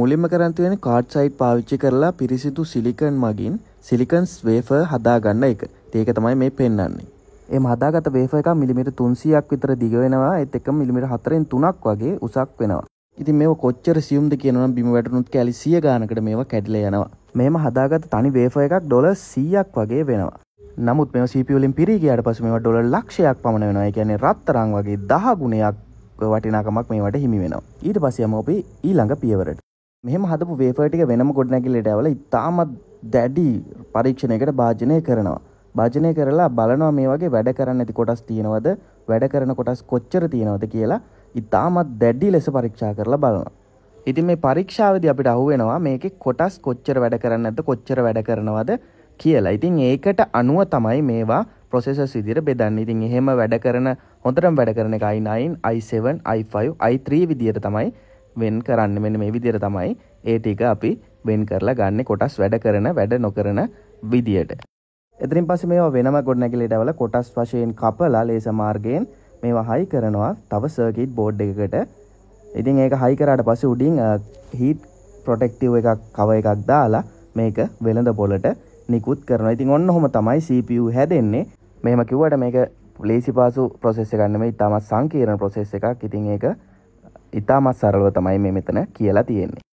මුලින්ම කරන්න තියෙන කාඩ් සයිට් පාවිච්චි කරලා පිරිසිදු සිලිකන් මගින් සිලිකන්ස් වේෆර් හදාගන්න එක. ඒක තමයි මේ පෙන්වන්නේ. ඒ හදාගත වේෆර් එක මිලිමීටර් 300ක් විතර දිග වෙනවා. ඒත් එක්කම මිලිමීටර් 4න් 3ක් වගේ උසක් වෙනවා. ඉතින් මේව කොච්චර සියුම්ද කියනවනම් බිම වැටුණොත් කැලි 100 ගානකට මේව කැඩිලා යනවා. මේම හදාගත්ත තනි වේෆර් එකක් ඩොලර් 100ක් වගේ වෙනවා. නමුත් මේ CPU වලින් පිරී ගියාට පස්සේ මේවා ඩොලර් ලක්ෂයක් පමණ වෙනවා. ඒ කියන්නේ රත්තරන් වගේ 10 ගුණයක් වටිනාකමක් මේවට හිමි වෙනවා. ඊට පස්සේ යමු අපි ඊළඟ පියවරට. මෙහෙම හදපු වේෆර් ටික වෙනම ගොඩනැගිල්ලට ඇවලා ඉතාමත් දැඩි පරීක්ෂණයකට භාජනය කරනවා. භාජනය කරලා බලනවා මේ වගේ වැඩ කරන්න ඇති කොටස් තියෙනවද වැඩ කරන කොටස් කොච්චර තියෙනවද කියලා ඉතාමත් දැඩි ලෙස පරීක්ෂා කරලා බලනවා. ඉතින් මේ පරීක්ෂාවේදී අපිට අහුවෙනවා මේකේ කොටස් කොච්චර වැඩ කරන්නේ නැද්ද කොච්චර වැඩ කරනවද කියලා. ඉතින් ඒකට අනුව තමයි මේවා ප්‍රොසෙසර්ස් විදිහට බෙදන්නේ. ඉතින් එහෙම වැඩ කරන හොඳටම වැඩ කරන එක i9, i7, i5, i3 විදිහට තමයි වෙන් කරන්නේ. මෙන්න මේ විදිහට තමයි ඒ ටික අපි වෙන් කරලා ගන්න කොටස් වැඩ කරන වැඩ නොකරන විදියට. එතනින් පස්සේ මේවා වෙනම ගොඩනැගිල්ලට ඇවලා කොටස් වශයෙන් කපලා ලේසර් මාර්ගයෙන් මේවා හයි කරනවා තව සර්කිට් බෝඩ් එකකට. ඉතින් ඒක හයි කරාට පස්සේ උඩින් හීට් ප්‍රොටෙක්ටිව් එකක් කව එකක් දාලා මේක වෙළඳ පොලට නිකුත් කරනවා. ඉතින් ඔන්න ඔහොම තමයි CPU හැදෙන්නේ. මෙහෙම කිව්වට මේක ලේසි පාසු ප්‍රොසෙස් එකක් නෙමෙයි ඉතාමත් සංකීර්ණ ප්‍රොසෙස් එකක්. ඉතින් ඒක ඉතාමත් සරලව තමයි මේ මෙතන කියලා තියෙන්නේ.